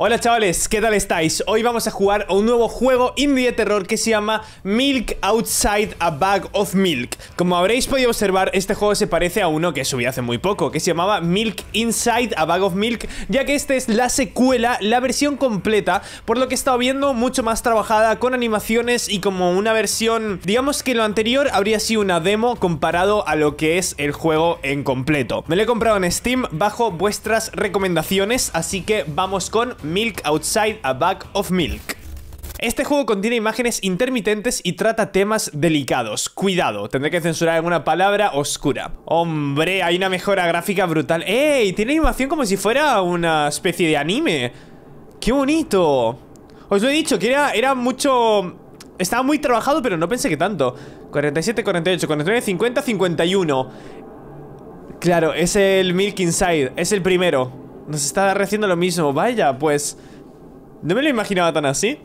Hola chavales, ¿qué tal estáis? Hoy vamos a jugar a un nuevo juego indie de terror que se llama Milk Outside a Bag of Milk Como habréis podido observar, este juego se parece a uno que subí hace muy poco Que se llamaba Milk Inside a Bag of Milk Ya que esta es la secuela, la versión completa Por lo que he estado viendo mucho más trabajada con animaciones y como una versión Digamos que lo anterior habría sido una demo comparado a lo que es el juego en completo Me lo he comprado en Steam bajo vuestras recomendaciones Así que vamos con Milk Outside a Bag of Milk. Este juego contiene imágenes intermitentes y trata temas delicados. Cuidado, tendré que censurar alguna palabra oscura. Hombre, hay una mejora gráfica brutal. ¡Ey! Tiene animación como si fuera una especie de anime. ¡Qué bonito! Os lo he dicho, que era, era mucho... Estaba muy trabajado, pero no pensé que tanto. 47, 48, 49, 50, 51. Claro, es el Milk Inside, es el primero. Nos está haciendo lo mismo. Vaya, pues... No me lo imaginaba tan así.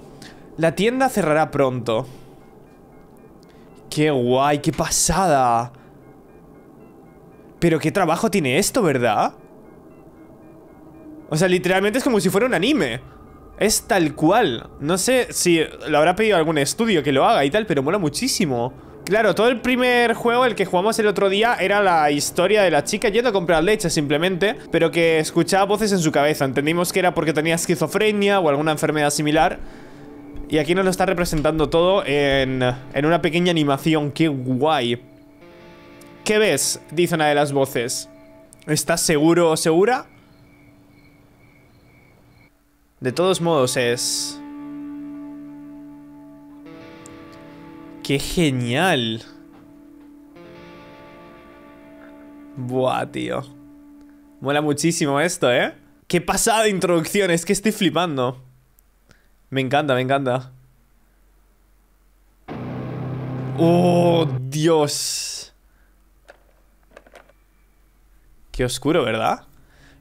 La tienda cerrará pronto. ¡Qué guay! ¡Qué pasada! Pero qué trabajo tiene esto, ¿verdad? O sea, literalmente es como si fuera un anime. Es tal cual. No sé si lo habrá pedido algún estudio que lo haga y tal, pero mola muchísimo. Claro, todo el primer juego, el que jugamos el otro día, era la historia de la chica yendo a comprar leche simplemente, pero que escuchaba voces en su cabeza. Entendimos que era porque tenía esquizofrenia o alguna enfermedad similar. Y aquí nos lo está representando todo en, en una pequeña animación. ¡Qué guay! ¿Qué ves? Dice una de las voces. ¿Estás seguro o segura? De todos modos es... ¡Qué genial! Buah, tío. Mola muchísimo esto, ¿eh? ¡Qué pasada de introducción! Es que estoy flipando. Me encanta, me encanta. ¡Oh, Dios! Qué oscuro, ¿verdad?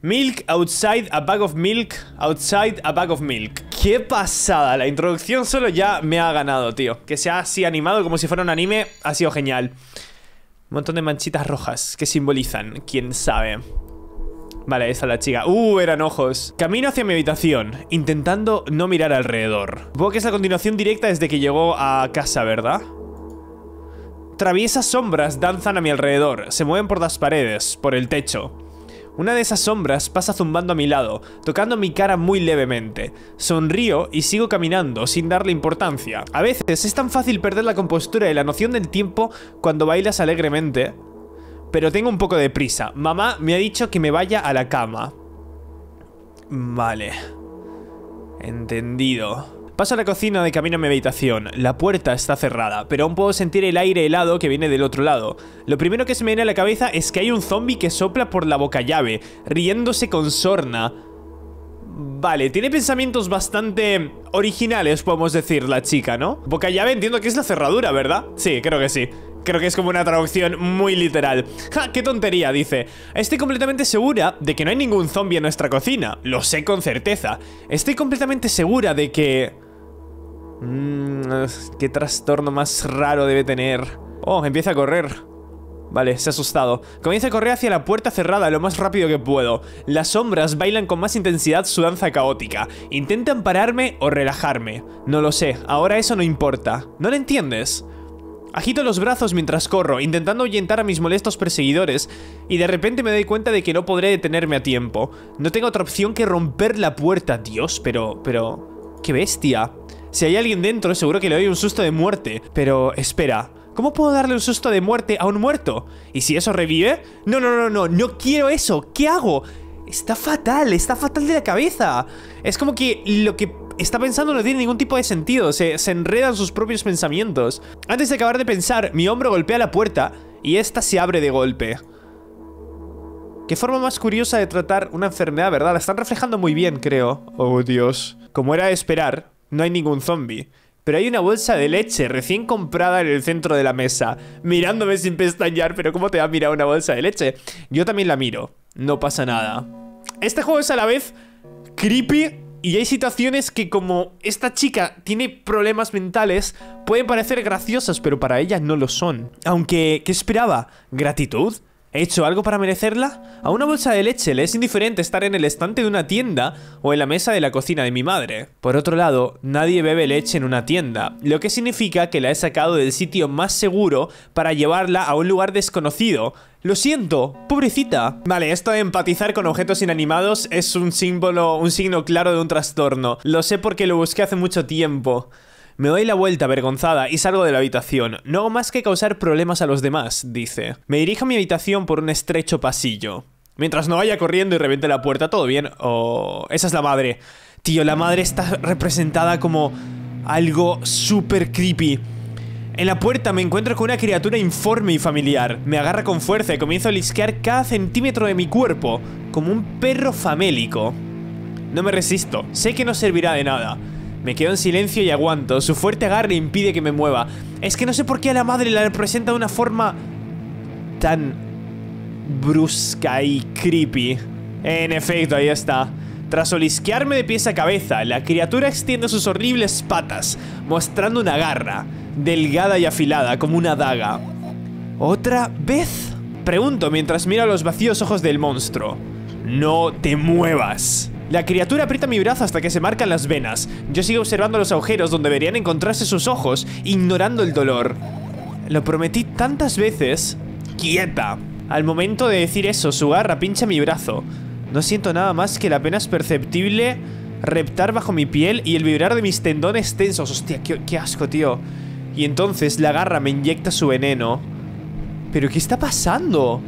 Milk outside a bag of milk, outside a bag of milk. Qué pasada, la introducción solo ya me ha ganado, tío. Que sea así animado como si fuera un anime, ha sido genial. Un montón de manchitas rojas que simbolizan, quién sabe. Vale, esa es la chica. Uh, eran ojos. Camino hacia mi habitación, intentando no mirar alrededor. Supongo que es la continuación directa desde que llegó a casa, ¿verdad? Traviesas sombras danzan a mi alrededor, se mueven por las paredes, por el techo. Una de esas sombras pasa zumbando a mi lado, tocando mi cara muy levemente. Sonrío y sigo caminando, sin darle importancia. A veces es tan fácil perder la compostura y la noción del tiempo cuando bailas alegremente. Pero tengo un poco de prisa. Mamá me ha dicho que me vaya a la cama. Vale. Entendido. Paso a la cocina de camino a mi habitación. La puerta está cerrada, pero aún puedo sentir el aire helado que viene del otro lado. Lo primero que se me viene a la cabeza es que hay un zombie que sopla por la boca llave, riéndose con sorna. Vale, tiene pensamientos bastante originales, podemos decir, la chica, ¿no? Boca llave entiendo que es la cerradura, ¿verdad? Sí, creo que sí. Creo que es como una traducción muy literal. ¡Ja! ¡Qué tontería! Dice. Estoy completamente segura de que no hay ningún zombie en nuestra cocina. Lo sé con certeza. Estoy completamente segura de que... Mmm, qué trastorno más raro debe tener. Oh, empieza a correr. Vale, se ha asustado. Comienza a correr hacia la puerta cerrada lo más rápido que puedo. Las sombras bailan con más intensidad su danza caótica. Intentan pararme o relajarme. No lo sé, ahora eso no importa. ¿No lo entiendes? Agito los brazos mientras corro, intentando ahuyentar a mis molestos perseguidores, y de repente me doy cuenta de que no podré detenerme a tiempo. No tengo otra opción que romper la puerta. Dios, pero... pero... ¡Qué bestia! Si hay alguien dentro, seguro que le doy un susto de muerte. Pero, espera, ¿cómo puedo darle un susto de muerte a un muerto? ¿Y si eso revive? No, no, no, no, no quiero eso. ¿Qué hago? Está fatal, está fatal de la cabeza. Es como que lo que está pensando no tiene ningún tipo de sentido. Se, se enredan sus propios pensamientos. Antes de acabar de pensar, mi hombro golpea la puerta y esta se abre de golpe. Qué forma más curiosa de tratar una enfermedad, ¿verdad? La están reflejando muy bien, creo. Oh, Dios. Como era de esperar, no hay ningún zombie. Pero hay una bolsa de leche recién comprada en el centro de la mesa, mirándome sin pestañear, pero ¿cómo te va a mirar una bolsa de leche? Yo también la miro, no pasa nada. Este juego es a la vez creepy y hay situaciones que como esta chica tiene problemas mentales, pueden parecer graciosas, pero para ella no lo son. Aunque, ¿qué esperaba? ¿Gratitud? ¿He hecho algo para merecerla? A una bolsa de leche le es indiferente estar en el estante de una tienda o en la mesa de la cocina de mi madre. Por otro lado, nadie bebe leche en una tienda, lo que significa que la he sacado del sitio más seguro para llevarla a un lugar desconocido. Lo siento, pobrecita. Vale, esto de empatizar con objetos inanimados es un símbolo, un signo claro de un trastorno. Lo sé porque lo busqué hace mucho tiempo. Me doy la vuelta avergonzada y salgo de la habitación. No hago más que causar problemas a los demás, dice. Me dirijo a mi habitación por un estrecho pasillo. Mientras no vaya corriendo y reviente la puerta, ¿todo bien? Oh, esa es la madre. Tío, la madre está representada como algo súper creepy. En la puerta me encuentro con una criatura informe y familiar. Me agarra con fuerza y comienzo a lisquear cada centímetro de mi cuerpo, como un perro famélico. No me resisto, sé que no servirá de nada. Me quedo en silencio y aguanto. Su fuerte agarre impide que me mueva. Es que no sé por qué a la madre la representa de una forma tan brusca y creepy. En efecto, ahí está. Tras olisquearme de pies a cabeza, la criatura extiende sus horribles patas, mostrando una garra, delgada y afilada como una daga. ¿Otra vez? Pregunto mientras miro a los vacíos ojos del monstruo. No te muevas. La criatura aprieta mi brazo hasta que se marcan las venas. Yo sigo observando los agujeros donde deberían encontrarse sus ojos, ignorando el dolor. Lo prometí tantas veces. ¡Quieta! Al momento de decir eso, su garra pincha mi brazo. No siento nada más que el apenas perceptible reptar bajo mi piel y el vibrar de mis tendones tensos. Hostia, qué asco, tío. Y entonces la garra me inyecta su veneno. ¿Pero qué está pasando?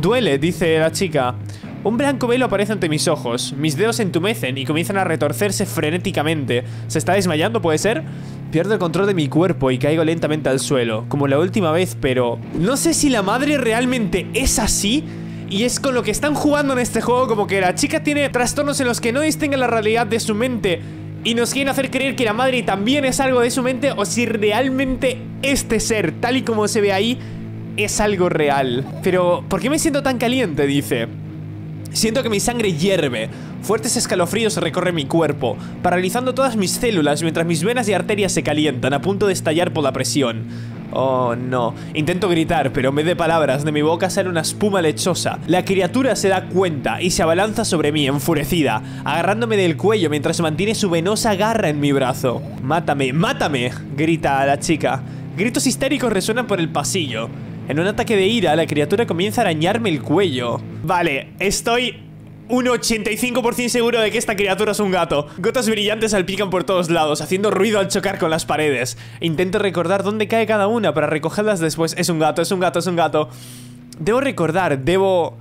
Duele, dice la chica. Un blanco velo aparece ante mis ojos, mis dedos se entumecen y comienzan a retorcerse frenéticamente. ¿Se está desmayando, puede ser? Pierdo el control de mi cuerpo y caigo lentamente al suelo, como la última vez, pero... No sé si la madre realmente es así y es con lo que están jugando en este juego, como que la chica tiene trastornos en los que no distinguen la realidad de su mente y nos quieren hacer creer que la madre también es algo de su mente o si realmente este ser, tal y como se ve ahí, es algo real. Pero, ¿por qué me siento tan caliente? Dice. Siento que mi sangre hierve, fuertes escalofríos recorren mi cuerpo, paralizando todas mis células mientras mis venas y arterias se calientan, a punto de estallar por la presión. Oh, no. Intento gritar, pero en vez de palabras, de mi boca sale una espuma lechosa. La criatura se da cuenta y se abalanza sobre mí, enfurecida, agarrándome del cuello mientras mantiene su venosa garra en mi brazo. ¡Mátame! ¡Mátame! grita la chica. Gritos histéricos resuenan por el pasillo. En un ataque de ira, la criatura comienza a arañarme el cuello. Vale, estoy un 85% seguro de que esta criatura es un gato. Gotas brillantes salpican por todos lados, haciendo ruido al chocar con las paredes. Intento recordar dónde cae cada una para recogerlas después. Es un gato, es un gato, es un gato. Debo recordar, debo...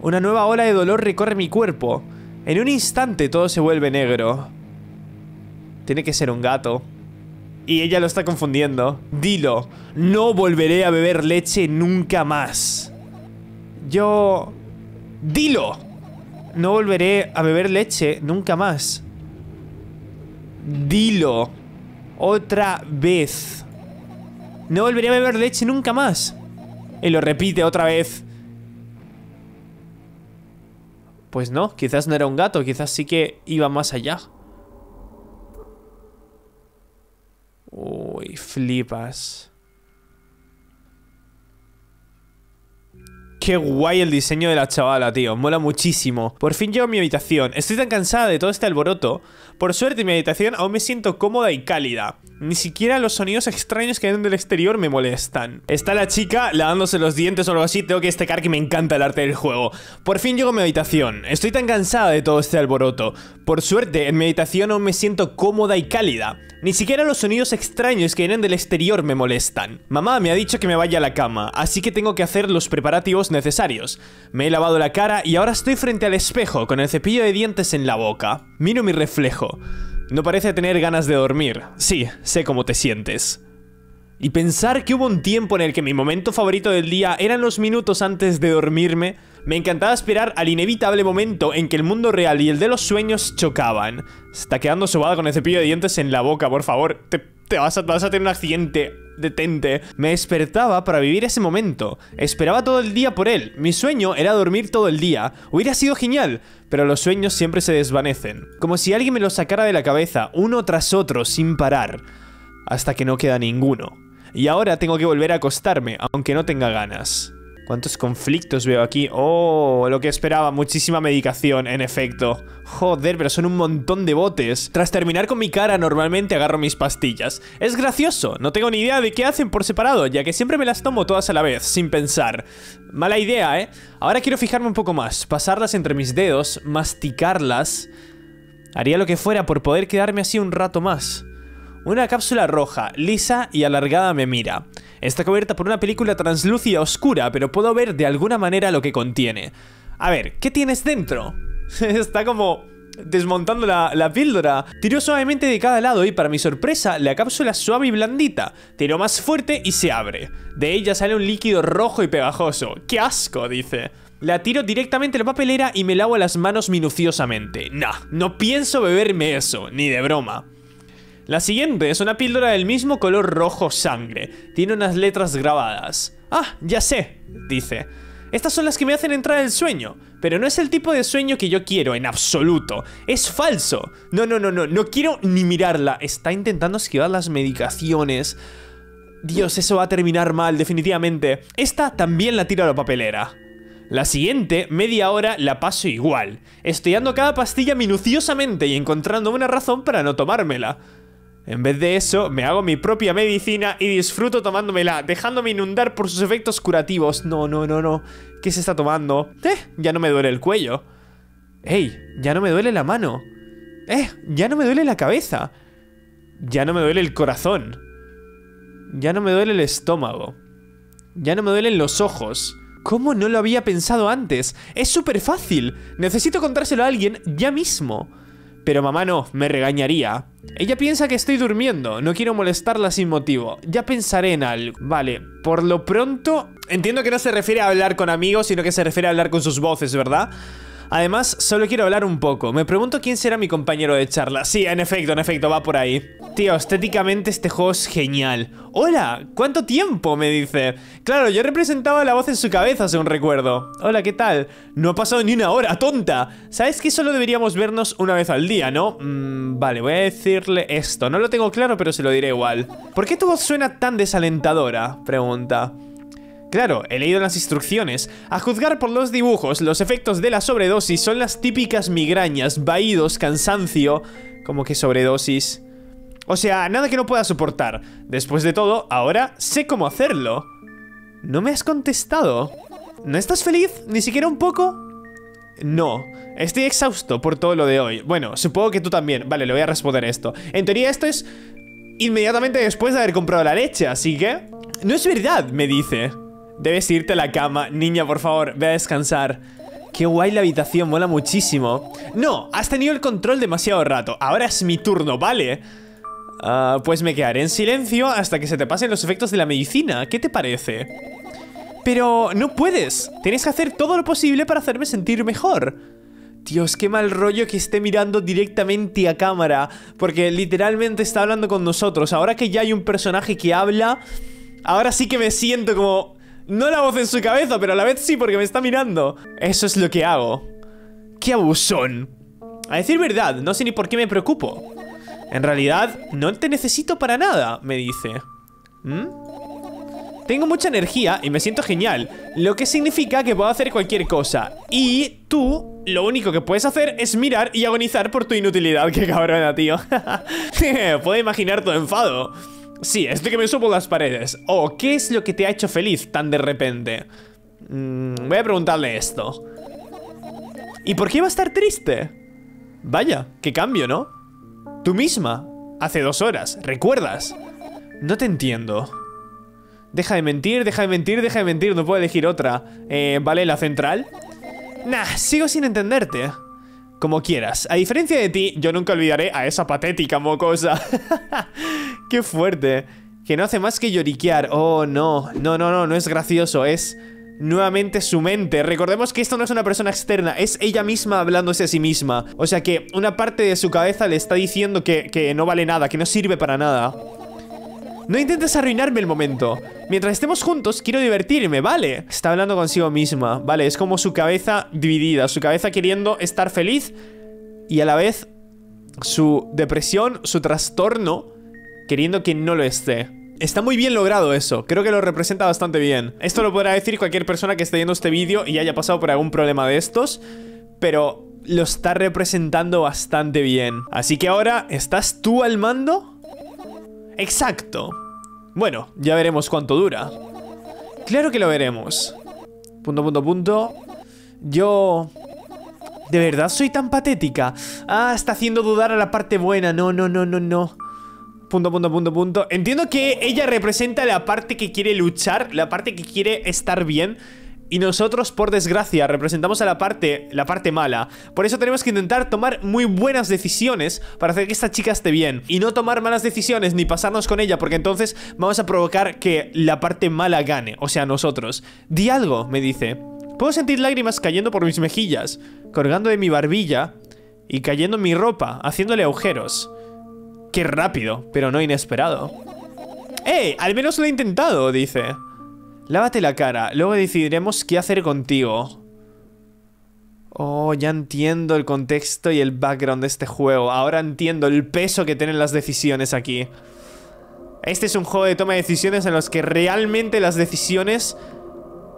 Una nueva ola de dolor recorre mi cuerpo. En un instante todo se vuelve negro. Tiene que ser un gato. Y ella lo está confundiendo. Dilo, no volveré a beber leche nunca más. Yo... Dilo. No volveré a beber leche nunca más. Dilo. Otra vez. No volveré a beber leche nunca más. Y lo repite otra vez. Pues no, quizás no era un gato, quizás sí que iba más allá. Uy, flipas. Qué guay el diseño de la chavala, tío. Mola muchísimo. Por fin llego a mi habitación. Estoy tan cansada de todo este alboroto. Por suerte, en mi habitación aún me siento cómoda y cálida. Ni siquiera los sonidos extraños que vienen del exterior me molestan. Está la chica lavándose los dientes o algo así. Tengo que destacar que me encanta el arte del juego. Por fin llego a mi habitación. Estoy tan cansada de todo este alboroto. Por suerte, en mi habitación aún me siento cómoda y cálida. Ni siquiera los sonidos extraños que vienen del exterior me molestan. Mamá me ha dicho que me vaya a la cama, así que tengo que hacer los preparativos necesarios. Me he lavado la cara y ahora estoy frente al espejo con el cepillo de dientes en la boca. Miro mi reflejo. No parece tener ganas de dormir. Sí, sé cómo te sientes. Y pensar que hubo un tiempo en el que mi momento favorito del día eran los minutos antes de dormirme, me encantaba esperar al inevitable momento en que el mundo real y el de los sueños chocaban. Está quedando sobada con el cepillo de dientes en la boca, por favor. Te, vas, a, vas a tener un accidente. Detente. Me despertaba para vivir ese momento. Esperaba todo el día por él. Mi sueño era dormir todo el día. Hubiera sido genial. Pero los sueños siempre se desvanecen. Como si alguien me los sacara de la cabeza, uno tras otro, sin parar. Hasta que no queda ninguno y ahora tengo que volver a acostarme, aunque no tenga ganas. ¿Cuántos conflictos veo aquí? Oh, lo que esperaba, muchísima medicación, en efecto. Joder, pero son un montón de botes. Tras terminar con mi cara, normalmente agarro mis pastillas. Es gracioso, no tengo ni idea de qué hacen por separado, ya que siempre me las tomo todas a la vez, sin pensar. Mala idea, ¿eh? Ahora quiero fijarme un poco más, pasarlas entre mis dedos, masticarlas. Haría lo que fuera por poder quedarme así un rato más. Una cápsula roja, lisa y alargada me mira. Está cubierta por una película translúcida oscura, pero puedo ver de alguna manera lo que contiene. A ver, ¿qué tienes dentro? Está como desmontando la, la, píldora. Tiró suavemente de cada lado y para mi sorpresa, la cápsula es suave y blandita. Tiró más fuerte y se abre. De ella sale un líquido rojo y pegajoso. ¡Qué asco! dice. La tiro directamente a la papelera y me lavo las manos minuciosamente. Nah, no pienso beberme eso, ni de broma. La siguiente es una píldora del mismo color rojo sangre. Tiene unas letras grabadas. Ah, ya sé, dice. Estas son las que me hacen entrar el sueño. Pero no es el tipo de sueño que yo quiero, en absoluto. Es falso. No, no, no, no, no quiero ni mirarla. Está intentando esquivar las medicaciones. Dios, eso va a terminar mal, definitivamente. Esta también la tiro a la papelera. La siguiente, media hora, la paso igual, estudiando cada pastilla minuciosamente y encontrando una razón para no tomármela. En vez de eso, me hago mi propia medicina y disfruto tomándomela, dejándome inundar por sus efectos curativos. No, no, no, no. ¿Qué se está tomando? Eh, ya no me duele el cuello. ¡Ey! Ya no me duele la mano. ¡Eh! Ya no me duele la cabeza. Ya no me duele el corazón. Ya no me duele el estómago. Ya no me duelen los ojos. ¿Cómo no lo había pensado antes? Es súper fácil. Necesito contárselo a alguien ya mismo. Pero mamá no, me regañaría. Ella piensa que estoy durmiendo, no quiero molestarla sin motivo. Ya pensaré en algo. Vale, por lo pronto... Entiendo que no se refiere a hablar con amigos, sino que se refiere a hablar con sus voces, ¿verdad? Además, solo quiero hablar un poco. Me pregunto quién será mi compañero de charla. Sí, en efecto, en efecto, va por ahí. Tío, estéticamente este juego es genial. ¡Hola! ¿Cuánto tiempo? Me dice. Claro, yo representaba la voz en su cabeza, según recuerdo. Hola, ¿qué tal? No ha pasado ni una hora, tonta. ¿Sabes que solo deberíamos vernos una vez al día, no? Mm, vale, voy a decirle esto. No lo tengo claro, pero se lo diré igual. ¿Por qué tu voz suena tan desalentadora? Pregunta. Claro, he leído las instrucciones. A juzgar por los dibujos, los efectos de la sobredosis son las típicas migrañas, vaídos, cansancio... Como que sobredosis... O sea, nada que no pueda soportar. Después de todo, ahora sé cómo hacerlo. ¿No me has contestado? ¿No estás feliz? ¿Ni siquiera un poco? No, estoy exhausto por todo lo de hoy. Bueno, supongo que tú también. Vale, le voy a responder esto. En teoría esto es inmediatamente después de haber comprado la leche, así que... No es verdad, me dice. Debes irte a la cama. Niña, por favor, ve a descansar. Qué guay la habitación, mola muchísimo. No, has tenido el control demasiado rato. Ahora es mi turno, ¿vale? Uh, pues me quedaré en silencio hasta que se te pasen los efectos de la medicina. ¿Qué te parece? Pero no puedes. Tienes que hacer todo lo posible para hacerme sentir mejor. Dios, qué mal rollo que esté mirando directamente a cámara. Porque literalmente está hablando con nosotros. Ahora que ya hay un personaje que habla... Ahora sí que me siento como... No la voz en su cabeza, pero a la vez sí porque me está mirando. Eso es lo que hago. ¡Qué abusón! A decir verdad, no sé ni por qué me preocupo. En realidad, no te necesito para nada, me dice. ¿Mm? Tengo mucha energía y me siento genial, lo que significa que puedo hacer cualquier cosa. Y tú, lo único que puedes hacer es mirar y agonizar por tu inutilidad. ¡Qué cabrona, tío! Puedo imaginar tu enfado. Sí, estoy que me subo las paredes. Oh, ¿qué es lo que te ha hecho feliz tan de repente? Mm, voy a preguntarle esto. ¿Y por qué va a estar triste? Vaya, qué cambio, ¿no? Tú misma, hace dos horas, ¿recuerdas? No te entiendo. Deja de mentir, deja de mentir, deja de mentir, no puedo elegir otra. Eh, ¿vale la central? Nah, sigo sin entenderte. Como quieras. A diferencia de ti, yo nunca olvidaré a esa patética mocosa. Qué fuerte. Que no hace más que lloriquear. Oh, no. No, no, no, no es gracioso. Es nuevamente su mente. Recordemos que esto no es una persona externa, es ella misma hablándose a sí misma. O sea que una parte de su cabeza le está diciendo que, que no vale nada, que no sirve para nada. No intentes arruinarme el momento. Mientras estemos juntos, quiero divertirme, ¿vale? Está hablando consigo misma, ¿vale? Es como su cabeza dividida, su cabeza queriendo estar feliz y a la vez su depresión, su trastorno, queriendo que no lo esté. Está muy bien logrado eso, creo que lo representa bastante bien. Esto lo podrá decir cualquier persona que esté viendo este vídeo y haya pasado por algún problema de estos, pero lo está representando bastante bien. Así que ahora, ¿estás tú al mando? Exacto. Bueno, ya veremos cuánto dura. Claro que lo veremos. Punto, punto, punto. Yo... ¿De verdad soy tan patética? Ah, está haciendo dudar a la parte buena. No, no, no, no, no. Punto, punto, punto, punto. Entiendo que ella representa la parte que quiere luchar, la parte que quiere estar bien. Y nosotros, por desgracia, representamos a la parte, la parte mala. Por eso tenemos que intentar tomar muy buenas decisiones para hacer que esta chica esté bien. Y no tomar malas decisiones ni pasarnos con ella, porque entonces vamos a provocar que la parte mala gane. O sea, nosotros. Di algo, me dice. Puedo sentir lágrimas cayendo por mis mejillas, colgando de mi barbilla y cayendo en mi ropa, haciéndole agujeros. Qué rápido, pero no inesperado. ¡Eh! Al menos lo he intentado, dice. Lávate la cara, luego decidiremos qué hacer contigo. Oh, ya entiendo el contexto y el background de este juego. Ahora entiendo el peso que tienen las decisiones aquí. Este es un juego de toma de decisiones en los que realmente las decisiones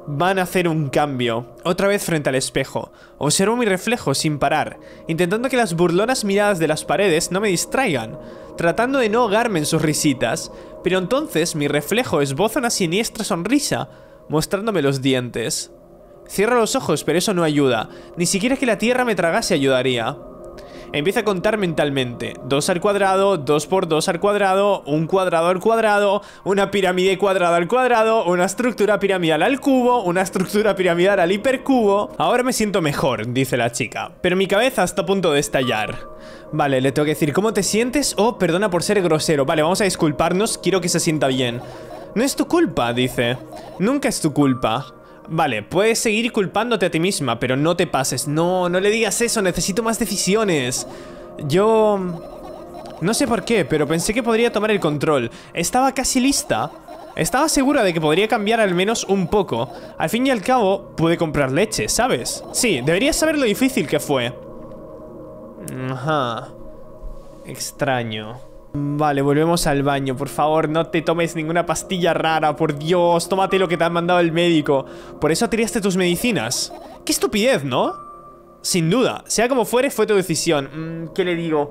van a hacer un cambio. Otra vez frente al espejo. Observo mi reflejo sin parar, intentando que las burlonas miradas de las paredes no me distraigan, tratando de no ahogarme en sus risitas, pero entonces mi reflejo esboza una siniestra sonrisa, mostrándome los dientes. Cierro los ojos, pero eso no ayuda. Ni siquiera que la tierra me tragase ayudaría. Empieza a contar mentalmente. 2 al cuadrado, 2 por 2 al cuadrado, un cuadrado al cuadrado, una pirámide cuadrada al cuadrado, una estructura piramidal al cubo, una estructura piramidal al hipercubo. Ahora me siento mejor, dice la chica, pero mi cabeza está a punto de estallar. Vale, le tengo que decir, ¿cómo te sientes? Oh, perdona por ser grosero. Vale, vamos a disculparnos, quiero que se sienta bien. No es tu culpa, dice. Nunca es tu culpa. Vale, puedes seguir culpándote a ti misma, pero no te pases. No, no le digas eso, necesito más decisiones. Yo... No sé por qué, pero pensé que podría tomar el control. Estaba casi lista. Estaba segura de que podría cambiar al menos un poco. Al fin y al cabo, pude comprar leche, ¿sabes? Sí, deberías saber lo difícil que fue. Ajá. Extraño. Vale, volvemos al baño. Por favor, no te tomes ninguna pastilla rara. Por Dios, tómate lo que te ha mandado el médico. Por eso tiraste tus medicinas. ¡Qué estupidez, ¿no? Sin duda. Sea como fuere, fue tu decisión. Mm, ¿Qué le digo?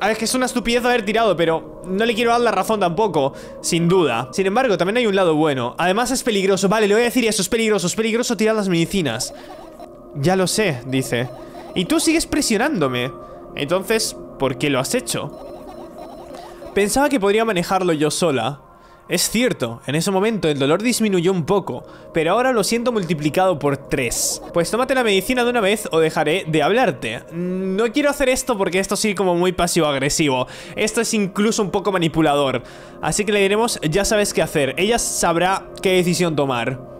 A ver, es que es una estupidez haber tirado, pero no le quiero dar la razón tampoco. Sin duda. Sin embargo, también hay un lado bueno. Además es peligroso. Vale, le voy a decir eso. Es peligroso. Es peligroso tirar las medicinas. Ya lo sé, dice. Y tú sigues presionándome. Entonces, ¿por qué lo has hecho? Pensaba que podría manejarlo yo sola. Es cierto, en ese momento el dolor disminuyó un poco, pero ahora lo siento multiplicado por 3. Pues tómate la medicina de una vez o dejaré de hablarte. No quiero hacer esto porque esto sí como muy pasivo-agresivo. Esto es incluso un poco manipulador. Así que le diremos, ya sabes qué hacer. Ella sabrá qué decisión tomar.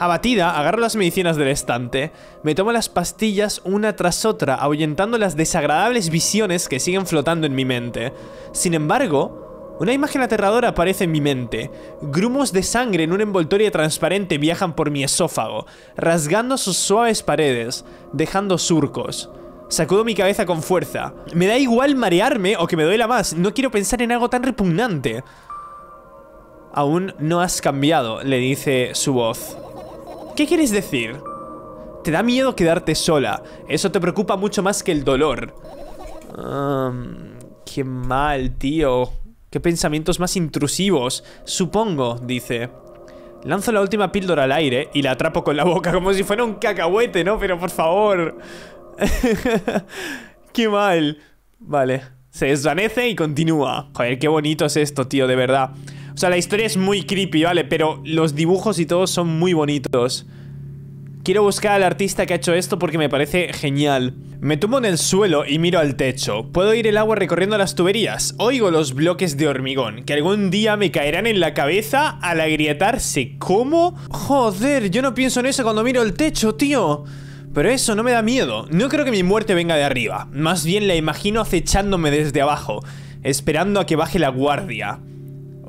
Abatida, agarro las medicinas del estante, me tomo las pastillas una tras otra, ahuyentando las desagradables visiones que siguen flotando en mi mente. Sin embargo, una imagen aterradora aparece en mi mente. Grumos de sangre en un envoltorio transparente viajan por mi esófago, rasgando sus suaves paredes, dejando surcos. Sacudo mi cabeza con fuerza. Me da igual marearme o que me duela más, no quiero pensar en algo tan repugnante. Aún no has cambiado, le dice su voz. ¿Qué quieres decir? Te da miedo quedarte sola. Eso te preocupa mucho más que el dolor. qué mal, tío. Qué pensamientos más intrusivos. Supongo, dice. Lanzo la última píldora al aire y la atrapo con la boca como si fuera un cacahuete, ¿no? Pero por favor. qué mal. Vale. Se desvanece y continúa. Joder, qué bonito es esto, tío, de verdad. O sea, la historia es muy creepy, ¿vale? Pero los dibujos y todo son muy bonitos. Quiero buscar al artista que ha hecho esto porque me parece genial. Me tumbo en el suelo y miro al techo. Puedo oír el agua recorriendo las tuberías. Oigo los bloques de hormigón, que algún día me caerán en la cabeza al agrietarse. ¿Cómo? Joder, yo no pienso en eso cuando miro el techo, tío. Pero eso no me da miedo. No creo que mi muerte venga de arriba. Más bien la imagino acechándome desde abajo, esperando a que baje la guardia.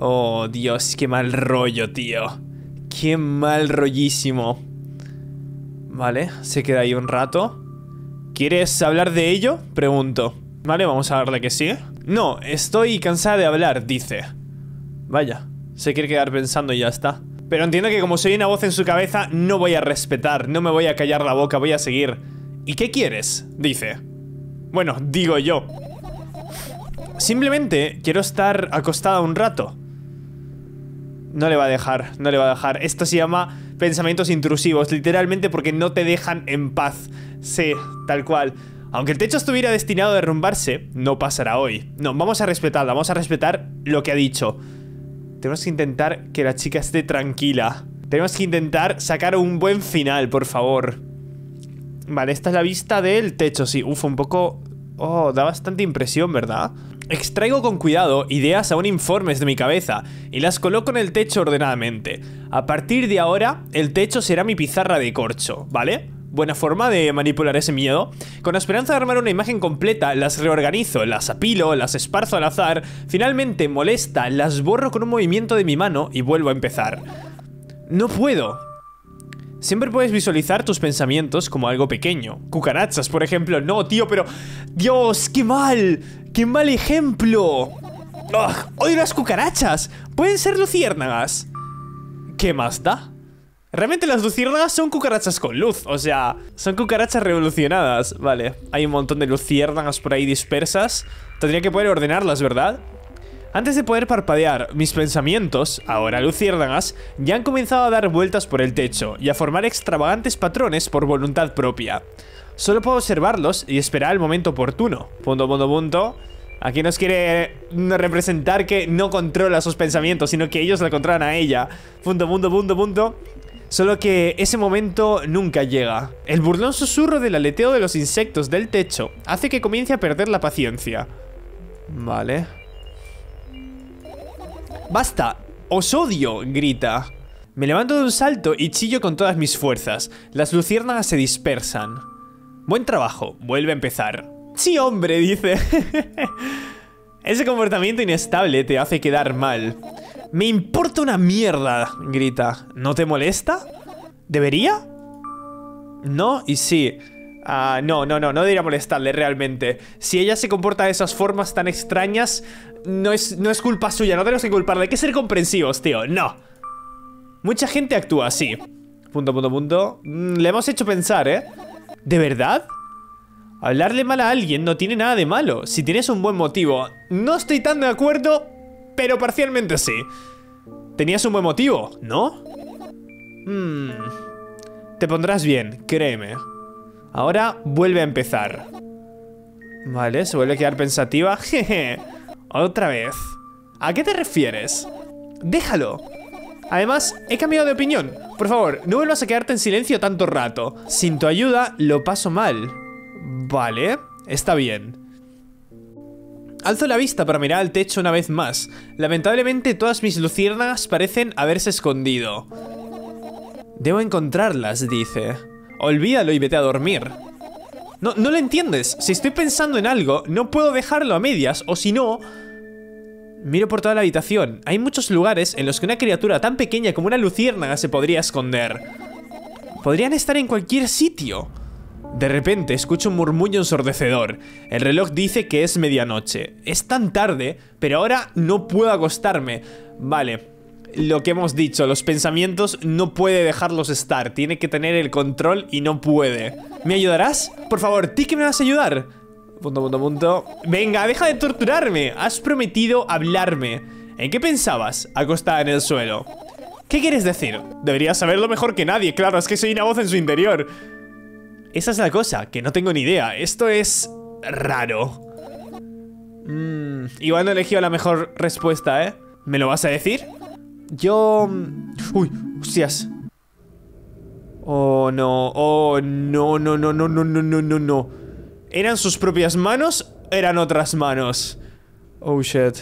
Oh, Dios, qué mal rollo, tío. Qué mal rollísimo. Vale, se queda ahí un rato. ¿Quieres hablar de ello? Pregunto. Vale, vamos a darle que sí. No, estoy cansada de hablar, dice. Vaya, se quiere quedar pensando y ya está. Pero entiendo que como soy una voz en su cabeza, no voy a respetar, no me voy a callar la boca, voy a seguir. ¿Y qué quieres? Dice. Bueno, digo yo. Simplemente quiero estar acostada un rato. No le va a dejar, no le va a dejar. Esto se llama pensamientos intrusivos, literalmente porque no te dejan en paz. Sí, tal cual. Aunque el techo estuviera destinado a derrumbarse, no pasará hoy. No, vamos a respetarla, vamos a respetar lo que ha dicho. Tenemos que intentar que la chica esté tranquila. Tenemos que intentar sacar un buen final, por favor. Vale, esta es la vista del techo, sí. Uf, un poco... Oh, da bastante impresión, ¿verdad? Extraigo con cuidado ideas aún informes de mi cabeza y las coloco en el techo ordenadamente. A partir de ahora, el techo será mi pizarra de corcho, ¿vale? Buena forma de manipular ese miedo. Con la esperanza de armar una imagen completa, las reorganizo, las apilo, las esparzo al azar. Finalmente, molesta, las borro con un movimiento de mi mano y vuelvo a empezar. No puedo. Siempre puedes visualizar tus pensamientos como algo pequeño. Cucarachas, por ejemplo. No, tío, pero... ¡Dios, qué mal! ¡Qué mal ejemplo! ¡Ugh! ¡Odio las cucarachas! Pueden ser luciérnagas. ¿Qué más da? Realmente las luciérnagas son cucarachas con luz, o sea, son cucarachas revolucionadas. Vale, hay un montón de luciérnagas por ahí dispersas. Tendría que poder ordenarlas, ¿verdad? Antes de poder parpadear, mis pensamientos, ahora luciérnagas, ya han comenzado a dar vueltas por el techo y a formar extravagantes patrones por voluntad propia. Solo puedo observarlos y esperar el momento oportuno. Punto, punto, punto. Aquí nos quiere representar que no controla sus pensamientos, sino que ellos la controlan a ella. Punto, punto, punto, punto. Solo que ese momento nunca llega. El burlón susurro del aleteo de los insectos del techo hace que comience a perder la paciencia. Vale. ¡Basta! ¡Os odio! grita. Me levanto de un salto y chillo con todas mis fuerzas. Las luciérnagas se dispersan. Buen trabajo, vuelve a empezar. Sí, hombre, dice. Ese comportamiento inestable te hace quedar mal. Me importa una mierda, grita. ¿No te molesta? ¿Debería? No y sí. Ah, no, no, no, no debería molestarle realmente. Si ella se comporta de esas formas tan extrañas, no es, no es culpa suya, no tenemos que culparle. Hay que ser comprensivos, tío. No. Mucha gente actúa así. Punto, punto, punto. Mm, le hemos hecho pensar, ¿eh? ¿De verdad? Hablarle mal a alguien no tiene nada de malo. Si tienes un buen motivo. No estoy tan de acuerdo, pero parcialmente sí. Tenías un buen motivo, ¿no? Hmm. Te pondrás bien, créeme. Ahora vuelve a empezar. Vale, se vuelve a quedar pensativa. Jeje. Otra vez. ¿A qué te refieres? Déjalo. Además, he cambiado de opinión. Por favor, no vuelvas a quedarte en silencio tanto rato. Sin tu ayuda, lo paso mal. Vale, está bien. Alzo la vista para mirar al techo una vez más. Lamentablemente todas mis luciérnagas parecen haberse escondido. Debo encontrarlas, dice. Olvídalo y vete a dormir. No, no lo entiendes. Si estoy pensando en algo, no puedo dejarlo a medias, o si no... Miro por toda la habitación. Hay muchos lugares en los que una criatura tan pequeña como una luciérnaga se podría esconder. Podrían estar en cualquier sitio. De repente escucho un murmullo ensordecedor. El reloj dice que es medianoche. Es tan tarde, pero ahora no puedo acostarme. Vale, lo que hemos dicho, los pensamientos no puede dejarlos estar, tiene que tener el control y no puede. ¿Me ayudarás? Por favor, ¿ti que me vas a ayudar? Punto, punto, punto. Venga, deja de torturarme. Has prometido hablarme. ¿En qué pensabas? Acostada en el suelo. ¿Qué quieres decir? Deberías saberlo mejor que nadie, claro, es que soy una voz en su interior. Esa es la cosa, que no tengo ni idea. Esto es... raro. Mmm... Igual no he elegido la mejor respuesta, ¿eh? ¿Me lo vas a decir? Yo... Mm, uy, hostias. Oh, no. Oh, no, no, no, no, no, no, no, no, no. ¿Eran sus propias manos? Eran otras manos. Oh, shit.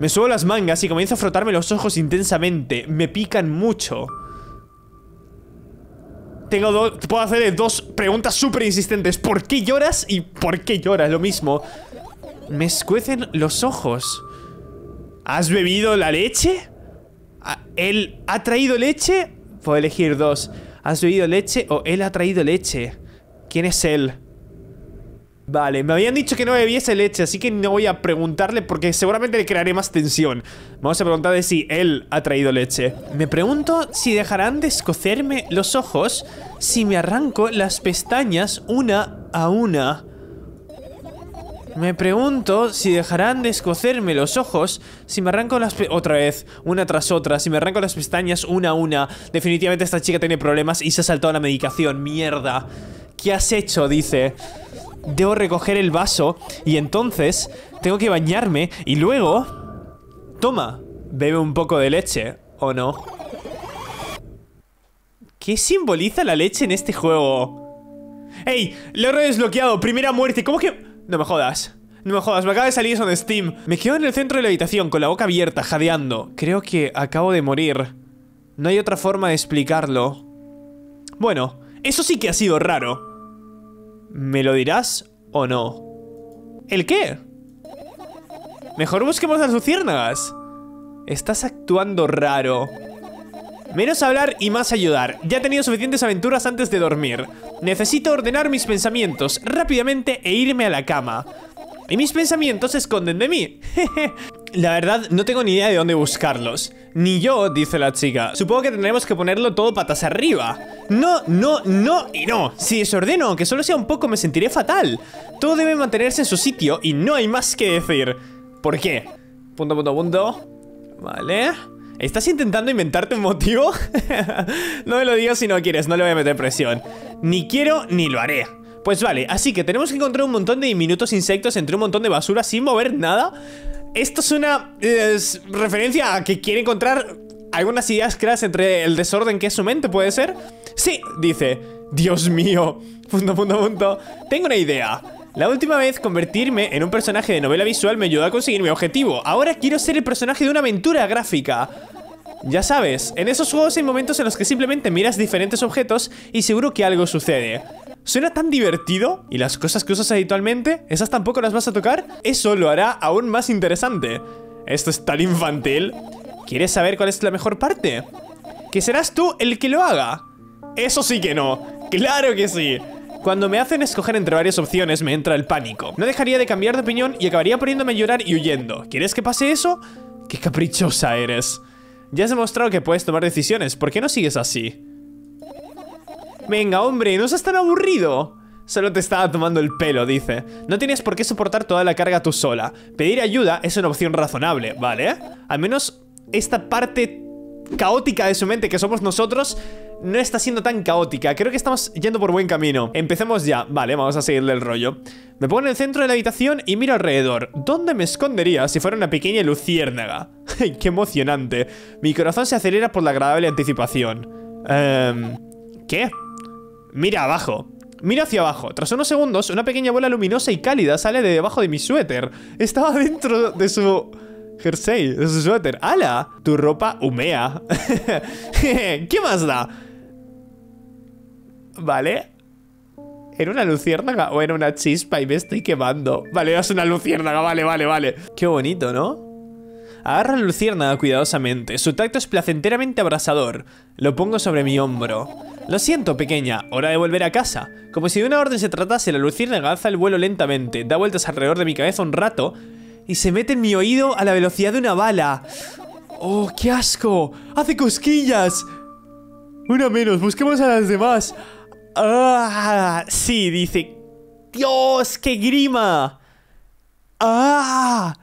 Me subo las mangas y comienzo a frotarme los ojos intensamente. Me pican mucho. Tengo dos... Puedo hacer dos preguntas súper insistentes. ¿Por qué lloras? Y ¿por qué lloras? Lo mismo. Me escuecen los ojos. ¿Has bebido la leche? ¿Él ha traído leche? Puedo elegir dos. ¿Has bebido leche o él ha traído leche? ¿Quién es él? Vale, me habían dicho que no bebiese leche, así que no voy a preguntarle porque seguramente le crearé más tensión. Vamos a preguntarle si él ha traído leche. Me pregunto si dejarán de escocerme los ojos si me arranco las pestañas una a una. Me pregunto si dejarán de escocerme los ojos si me arranco las Otra vez, una tras otra, si me arranco las pestañas una a una. Definitivamente esta chica tiene problemas y se ha saltado la medicación. Mierda. ¿Qué has hecho? Dice. Debo recoger el vaso y entonces tengo que bañarme y luego... Toma, bebe un poco de leche, ¿o no? ¿Qué simboliza la leche en este juego? ¡Ey! He desbloqueado, primera muerte, ¿cómo que...? No me jodas. No me jodas, me acaba de salir eso Steam. Me quedo en el centro de la habitación con la boca abierta, jadeando. Creo que acabo de morir. No hay otra forma de explicarlo. Bueno, eso sí que ha sido raro. ¿Me lo dirás o no? ¿El qué? Mejor busquemos las luciérnagas. Estás actuando raro. Menos hablar y más ayudar. Ya he tenido suficientes aventuras antes de dormir. Necesito ordenar mis pensamientos rápidamente e irme a la cama. Y mis pensamientos se esconden de mí. la verdad, no tengo ni idea de dónde buscarlos. Ni yo, dice la chica. Supongo que tendremos que ponerlo todo patas arriba. No, no, no y no. Si desordeno, aunque solo sea un poco, me sentiré fatal. Todo debe mantenerse en su sitio y no hay más que decir. ¿Por qué? Punto, punto, punto. Vale. ¿Estás intentando inventarte un motivo? no me lo digas si no quieres, no le voy a meter presión. Ni quiero ni lo haré. Pues vale, así que tenemos que encontrar un montón de diminutos insectos entre un montón de basura sin mover nada. Esto es una referencia a que quiere encontrar algunas ideas claras entre el desorden que es su mente, ¿puede ser? Sí, dice. Dios mío. Punto, punto, punto. Tengo una idea. La última vez convertirme en un personaje de novela visual me ayudó a conseguir mi objetivo. Ahora quiero ser el personaje de una aventura gráfica. Ya sabes, en esos juegos hay momentos en los que simplemente miras diferentes objetos y seguro que algo sucede. Suena tan divertido y las cosas que usas habitualmente, ¿esas tampoco las vas a tocar? Eso lo hará aún más interesante. Esto es tan infantil. ¿Quieres saber cuál es la mejor parte? Que serás tú el que lo haga. Eso sí que no. Claro que sí. Cuando me hacen escoger entre varias opciones me entra el pánico. No dejaría de cambiar de opinión y acabaría poniéndome a llorar y huyendo. ¿Quieres que pase eso? ¡Qué caprichosa eres! Ya has demostrado que puedes tomar decisiones, ¿por qué no sigues así? Venga, hombre, no seas tan aburrido. Solo te estaba tomando el pelo, dice. No tienes por qué soportar toda la carga tú sola. Pedir ayuda es una opción razonable, ¿vale? Al menos esta parte caótica de su mente que somos nosotros no está siendo tan caótica. Creo que estamos yendo por buen camino. Empecemos ya. Vale, vamos a seguirle el rollo. Me pongo en el centro de la habitación y miro alrededor. ¿Dónde me escondería si fuera una pequeña luciérnaga? ¡Qué emocionante! Mi corazón se acelera por la agradable anticipación. Eh, ¿Qué? Mira abajo. Mira hacia abajo. Tras unos segundos, una pequeña bola luminosa y cálida sale de debajo de mi suéter. Estaba dentro de su jersey, de su suéter. ¡Hala! Tu ropa humea. ¿Qué más da? Vale. ¿Era una luciérnaga o era una chispa y me estoy quemando? Vale, es una luciérnaga, vale, vale, vale. Qué bonito, ¿no? Agarra la luciérnaga cuidadosamente. Su tacto es placenteramente abrasador. Lo pongo sobre mi hombro. Lo siento, pequeña. Hora de volver a casa. Como si de una orden se tratase, la luciérnaga alza el vuelo lentamente, da vueltas alrededor de mi cabeza un rato y se mete en mi oído a la velocidad de una bala. ¡Oh, qué asco! ¡Hace cosquillas! Una menos, busquemos a las demás. ¡Ah! Sí, dice. ¡Dios, qué grima! ¡Ah!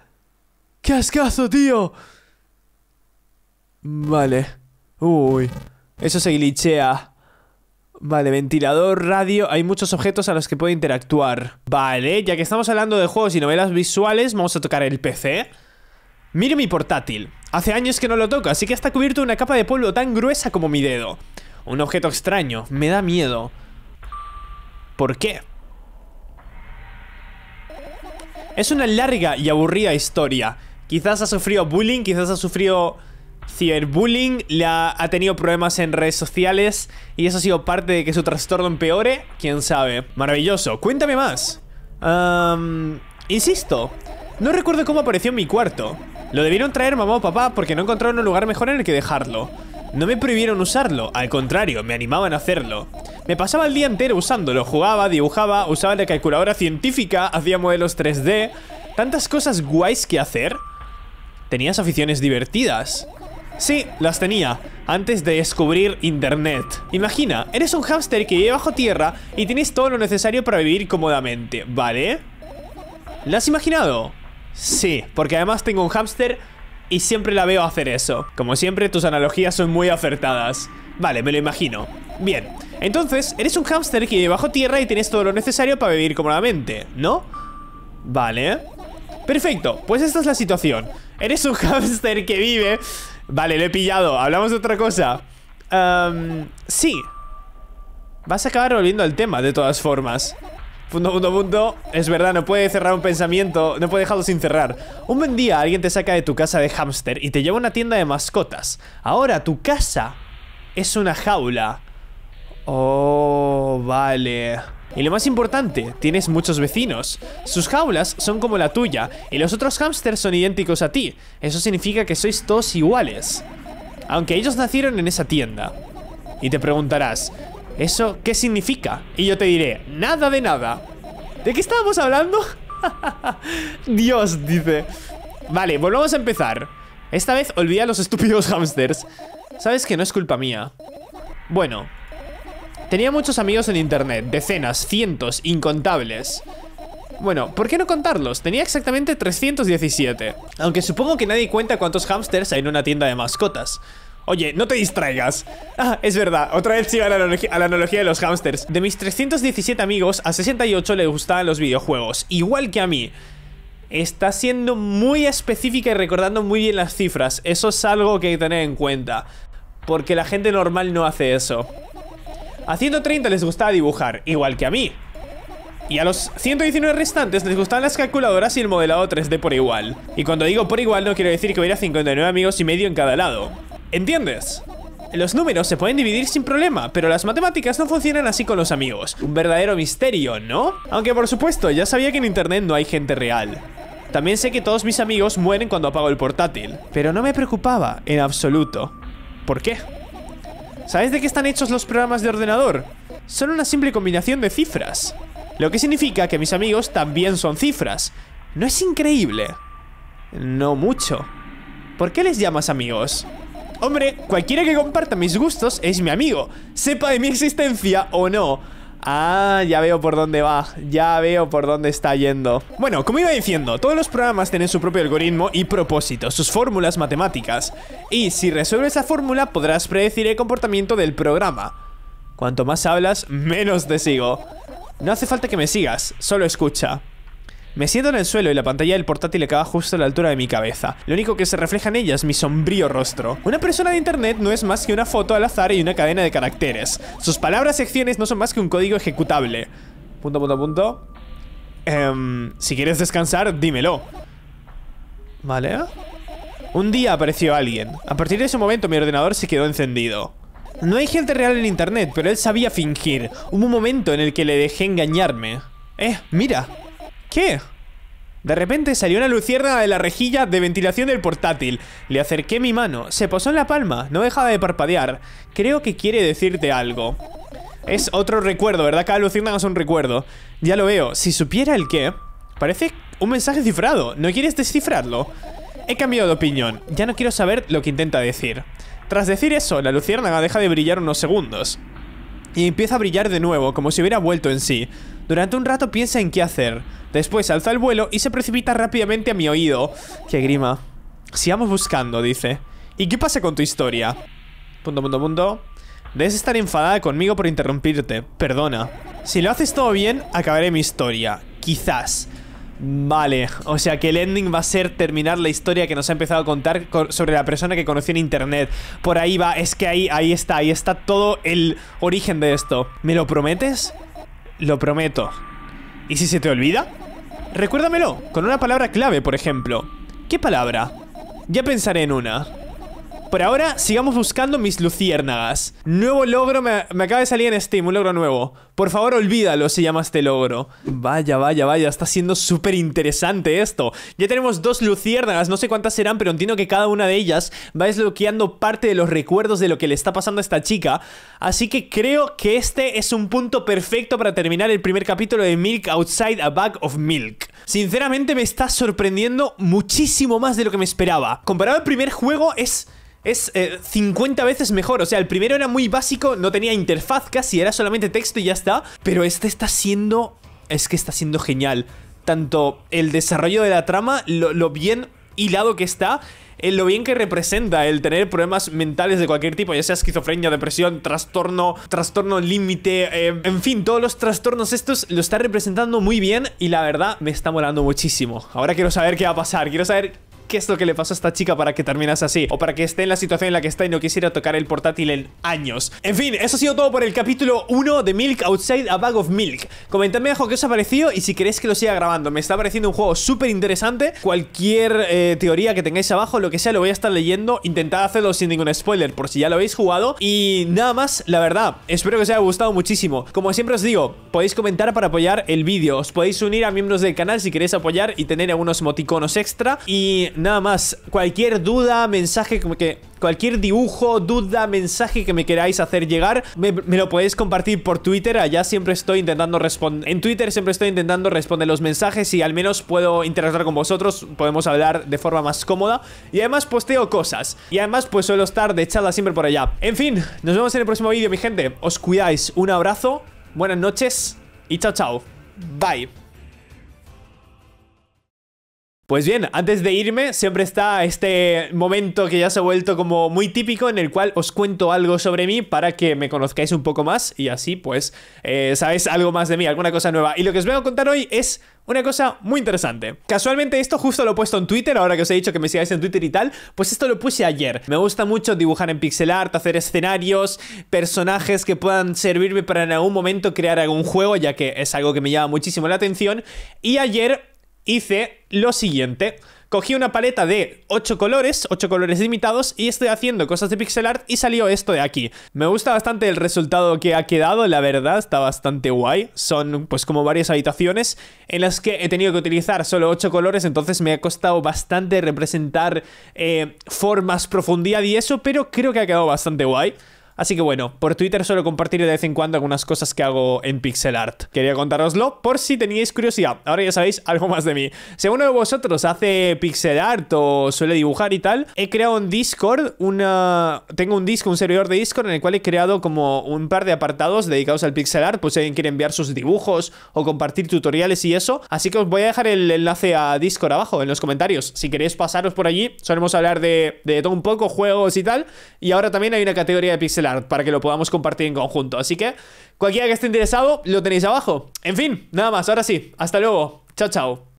¡Qué ascazo, tío! Vale. Uy. Eso se glitchea. Vale, ventilador, radio, hay muchos objetos a los que puedo interactuar Vale, ya que estamos hablando de juegos y novelas visuales Vamos a tocar el PC Mire mi portátil Hace años que no lo toco, así que está cubierto de una capa de polvo tan gruesa como mi dedo Un objeto extraño, me da miedo ¿Por qué? Es una larga y aburrida historia Quizás ha sufrido bullying, quizás ha sufrido ciberbullying, le ha, tenido problemas en redes sociales y eso ha sido parte de que su trastorno empeore, quién sabe. Maravilloso, cuéntame más. insisto, no recuerdo cómo apareció en mi cuarto. Lo debieron traer mamá o papá porque no encontraron un lugar mejor en el que dejarlo. No me prohibieron usarlo, al contrario, me animaban a hacerlo. Me pasaba el día entero usándolo, jugaba, dibujaba, usaba la calculadora científica, hacía modelos 3D, tantas cosas guays que hacer. Tenías aficiones divertidas. Sí, las tenía, antes de descubrir internet. Imagina, eres un hámster que vive bajo tierra y tienes todo lo necesario para vivir cómodamente, ¿vale? ¿Lo has imaginado? Sí, porque además tengo un hámster y siempre la veo hacer eso. Como siempre, tus analogías son muy acertadas. Vale, me lo imagino. Bien, entonces, eres un hámster que vive bajo tierra y tienes todo lo necesario para vivir cómodamente, ¿no? Vale. Perfecto, pues esta es la situación. Eres un hámster que vive... Vale, lo he pillado. Hablamos de otra cosa. Sí. Vas a acabar volviendo al tema, de todas formas. Punto, punto, punto. Es verdad, no puede cerrar un pensamiento, no puede dejarlo sin cerrar. Un buen día alguien te saca de tu casa de hámster y te lleva a una tienda de mascotas. Ahora tu casa es una jaula. Oh, vale. Y lo más importante, tienes muchos vecinos. Sus jaulas son como la tuya y los otros hámsters son idénticos a ti. Eso significa que sois todos iguales. Aunque ellos nacieron en esa tienda. Y te preguntarás, ¿Eso qué significa? Y yo te diré, nada de nada. ¿De qué estábamos hablando? Dios, dice. Vale, volvamos a empezar. Esta vez olvida los estúpidos hamsters. Sabes que no es culpa mía. Bueno. Tenía muchos amigos en internet, decenas, cientos, incontables. Bueno, ¿por qué no contarlos? Tenía exactamente 317. Aunque supongo que nadie cuenta cuántos hamsters hay en una tienda de mascotas. Oye, no te distraigas. Ah, es verdad, otra vez sigo a la, analogía, de los hámsters. De mis 317 amigos, a 68 le gustaban los videojuegos, igual que a mí. Está siendo muy específica y recordando muy bien las cifras. Eso es algo que hay que tener en cuenta. Porque la gente normal no hace eso. A 130 les gustaba dibujar, igual que a mí. Y a los 119 restantes les gustaban las calculadoras y el modelado 3D por igual. Y cuando digo por igual no quiero decir que hubiera 59 amigos y medio en cada lado. ¿Entiendes? Los números se pueden dividir sin problema, pero las matemáticas no funcionan así con los amigos. Un verdadero misterio, ¿no? Aunque por supuesto, ya sabía que en internet no hay gente real. También sé que todos mis amigos mueren cuando apago el portátil, pero no me preocupaba en absoluto. ¿Por qué? ¿Sabes de qué están hechos los programas de ordenador? Son una simple combinación de cifras. Lo que significa que mis amigos también son cifras. ¿No es increíble? No mucho. ¿Por qué les llamas amigos? Hombre, cualquiera que comparta mis gustos es mi amigo, sepa de mi existencia o no. Ah, ya veo por dónde va, ya veo por dónde está yendo. Bueno, como iba diciendo, todos los programas tienen su propio algoritmo y propósito, sus fórmulas matemáticas. Y si resuelves la fórmula podrás predecir el comportamiento del programa. Cuanto más hablas, menos te sigo. No hace falta que me sigas, solo escucha. Me siento en el suelo y la pantalla del portátil acaba justo a la altura de mi cabeza. Lo único que se refleja en ella es mi sombrío rostro. Una persona de internet no es más que una foto al azar y una cadena de caracteres. Sus palabras y acciones no son más que un código ejecutable. Punto, punto, punto. Em, si quieres descansar, dímelo. ¿Vale? Un día apareció alguien. A partir de ese momento mi ordenador se quedó encendido. No hay gente real en internet, pero él sabía fingir. Hubo un momento en el que le dejé engañarme. Eh, mira, ¿Qué? De repente salió una luciérnaga de la rejilla de ventilación del portátil. Le acerqué mi mano, se posó en la palma, no dejaba de parpadear. Creo que quiere decirte algo. Es otro recuerdo, ¿verdad? Cada luciérnaga es un recuerdo. Ya lo veo. Si supiera el qué... Parece un mensaje cifrado. ¿No quieres descifrarlo? He cambiado de opinión. Ya no quiero saber lo que intenta decir. Tras decir eso, la luciérnaga deja de brillar unos segundos. Y empieza a brillar de nuevo, como si hubiera vuelto en sí. Durante un rato piensa en qué hacer. Después alza el vuelo y se precipita rápidamente a mi oído. ¡Qué grima! Sigamos buscando, dice. ¿Y qué pasa con tu historia? Punto, punto, punto. Debes estar enfadada conmigo por interrumpirte. Perdona. Si lo haces todo bien, acabaré mi historia. Quizás. Vale, o sea que el ending va a ser terminar la historia que nos ha empezado a contar sobre la persona que conoció en internet. Por ahí va, es que ahí, ahí está, ahí está todo el origen de esto. ¿Me lo prometes? Lo prometo. ¿Y si se te olvida? Recuérdamelo, con una palabra clave, por ejemplo. ¿Qué palabra? Ya pensaré en una. Por ahora, sigamos buscando mis luciérnagas. Nuevo logro, me, me acaba de salir en Steam, un logro nuevo. Por favor, olvídalo, se llama este logro. Vaya, vaya, vaya, está siendo súper interesante esto. Ya tenemos dos luciérnagas, no sé cuántas serán, pero entiendo que cada una de ellas va desbloqueando parte de los recuerdos de lo que le está pasando a esta chica. Así que creo que este es un punto perfecto para terminar el primer capítulo de Milk Outside a Bag of Milk. Sinceramente me está sorprendiendo muchísimo más de lo que me esperaba. Comparado al primer juego es... Es 50 eh, veces mejor, o sea, el primero era muy básico, no tenía interfaz casi, era solamente texto y ya está. Pero este está siendo... es que está siendo genial. Tanto el desarrollo de la trama, lo, bien hilado que está en lo bien que representa el tener problemas mentales de cualquier tipo, ya sea esquizofrenia, depresión, trastorno, trastorno límite, eh, en fin, todos los trastornos estos lo está representando muy bien y la verdad me está molando muchísimo. Ahora quiero saber qué va a pasar, quiero saber qué es lo que le pasó a esta chica para que terminase así. O para que esté en la situación en la que está y no quisiera tocar el portátil en años. En fin, eso ha sido todo por el capítulo 1 de Milk Outside a Bag of Milk. Comentadme abajo qué os ha parecido y si queréis que lo siga grabando. Me está pareciendo un juego súper interesante. Cualquier eh, teoría que tengáis abajo, lo que sea, lo voy a estar leyendo. Intentad hacerlo sin ningún spoiler por si ya lo habéis jugado. Y nada más, la verdad, espero que os haya gustado muchísimo. Como siempre os digo, podéis comentar para apoyar el vídeo. Os podéis unir a miembros del canal si queréis apoyar y tener algunos emoticonos extra. Y nada más, cualquier duda, mensaje, como que cualquier dibujo, duda, mensaje que me queráis hacer llegar, me, lo podéis compartir por Twitter. Allá siempre estoy intentando responder. En Twitter siempre estoy intentando responder los mensajes y al menos puedo interactuar con vosotros. Podemos hablar de forma más cómoda. Y además posteo cosas. Y además, pues suelo estar de echada siempre por allá. En fin, nos vemos en el próximo vídeo, mi gente. Os cuidáis. Un abrazo, buenas noches y chao, chao. Bye. Pues bien, antes de irme, siempre está este momento que ya se ha vuelto como muy típico en el cual os cuento algo sobre mí para que me conozcáis un poco más y así pues eh, sabéis algo más de mí, alguna cosa nueva. Y lo que os vengo a contar hoy es una cosa muy interesante. Casualmente esto justo lo he puesto en Twitter, ahora que os he dicho que me sigáis en Twitter y tal, pues esto lo puse ayer. Me gusta mucho dibujar en pixel art, hacer escenarios, personajes que puedan servirme para en algún momento crear algún juego, ya que es algo que me llama muchísimo la atención. Y ayer hice lo siguiente. Cogí una paleta de 8 colores, 8 colores limitados y estoy haciendo cosas de pixel art y salió esto de aquí. Me gusta bastante el resultado que ha quedado, la verdad, está bastante guay. Son pues como varias habitaciones en las que he tenido que utilizar solo 8 colores, entonces me ha costado bastante representar eh, formas, profundidad y eso, pero creo que ha quedado bastante guay. Así que bueno, por Twitter suelo compartir de vez en cuando algunas cosas que hago en pixel art. Quería contároslo por si teníais curiosidad. Ahora ya sabéis algo más de mí. Si uno de vosotros hace pixel art o suele dibujar y tal, he creado en Discord una... Tengo un disco, un servidor de Discord en el cual he creado como un par de apartados dedicados al pixel art. Pues si alguien quiere enviar sus dibujos o compartir tutoriales y eso. Así que os voy a dejar el enlace a Discord abajo en los comentarios. Si queréis pasaros por allí, solemos hablar de, de todo un poco, juegos y tal. Y ahora también hay una categoría de pixel art para que lo podamos compartir en conjunto. Así que cualquiera que esté interesado, lo tenéis abajo. En fin, nada más, ahora sí. Hasta luego. Chao, chao.